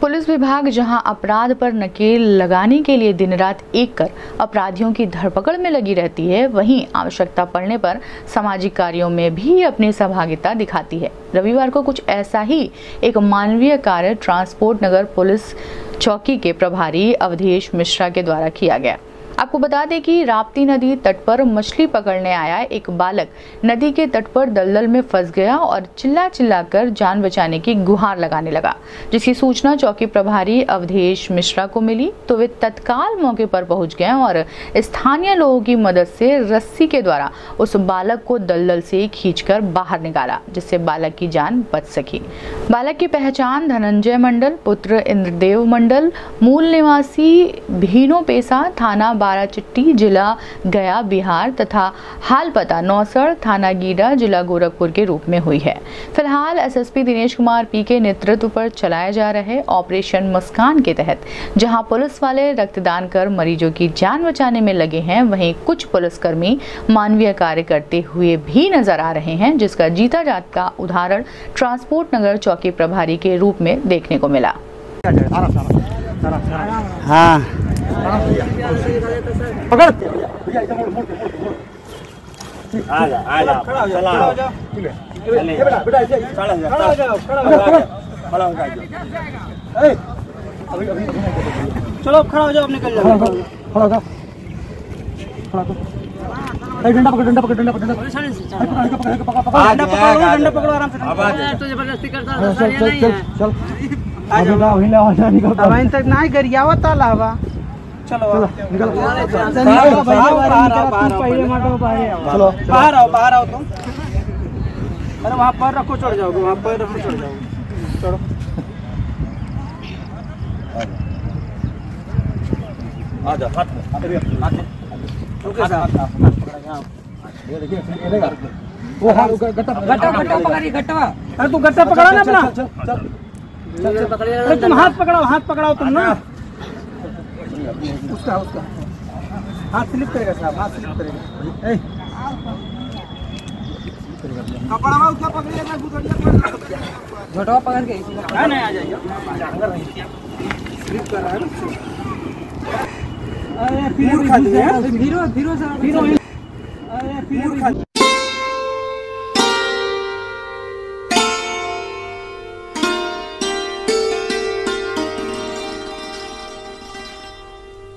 Police विभाग जहाँ अपराध पर नकेल लगाने के लिए दिन रात एक कर अपराधियों की धरपकड़ में लगी रहती है, वहीं आवश्यकता पड़ने पर सामाजिक कार्यों में भी अपनी सहभागिता दिखाती है। रविवार को कुछ ऐसा ही एक मानवीय कार्य ट्रांसपोर्ट नगर पुलिस चौकी के प्रभारी अवधेश मिश्रा के द्वारा किया गया। आपको बता दें कि राप्ती नदी तट पर मछली पकड़ने आया एक बालक। नदी के तट पर दलदल में फंस गया और चिल्ला चिल्लाकर जान बचाने की गुहार लगाने लगा, जिसकी सूचना चौकी प्रभारी अवधेश मिश्रा को मिली। तो वे तत्काल मौके पर पहुँच गए और स्थानीय लोगों की मदद से रस्सी के द्वारा उस बालक को दलदल से खींचकर बाहर निकाला, जिससे बालक की जान बच सकी। बालक की पहचान धनंजय मंडल, पुत्र इंद्रदेव मंडल, मूल निवासी भीनो पेसा, थाना बाराचिट्टी जिला गया, बिहार तथा हाल पता नौसर, थाना गीडा, जिला गोरखपुर के रूप में हुई है। फ़िलहाल एसएसपी दिनेश कुमार पी के नेतृत्व पर चलाए जा रहे ऑपरेशन मुस्कान के तहत, जहाँ पुलिस वाले रक्तदान कर मरीजों की जान बचाने में लगे हैं, वहीं कुछ पुलिसकर्मी मानवीय कार्य करते हुए भी नज़र आ रहे हैं, जिसका जीता जात का उदाहरण ट्रांसपोर्ट नगर चौकी प्रभारी के रूप में देखने को मिला। हाँ। पकड़ चला खड़ा हो खड़ा हो जा खड़ा हो जाओ खड़ा हो खड़ा हो जा ए अभी अभी चलो खड़ा हो जाओ अब निकल खड़ा जाओ हो खड़ा हो खड़ा हो ए डंडा पकड़ डंडा पकड़ डंडा पकड़ डंडा पकड़ डंडा पकड़ो आराम से जा तो ज़बरदस्ती करता हाँ, चल चल चल है अभी ना अभी ना आवाज़ निकल अब तक नहीं गरियावत तालाबा चलो निकल। चलो। बाहर आओ बाहर आओ तुम। अरे वहाँ पर रखो चढ़ जाओगे वहाँ पर रखो चढ़ जाओगे। चढ़ो। आ जा हाथ में हाथ में साहब। ये देखिए वो हाथ गट्टा गट्टा गट्टा पकड़िए गट्टा अरे तू गट्टा पकड़ा ना अपना। चल चल पकड़िए तुम हाथ पकड़ाओ हाथ पकड़ाओ तुम ना। उसका उसका। हाथ स्लिप करेगा साहब हाथ स्लिप करेगा। ए कपड़ा में उसका पकड़िए ना झोटवा पकड़ के। नहीं नहीं आ जाइए। स्लिप कर रहा है ना? अरे फिर फिरो फिरो सर फिर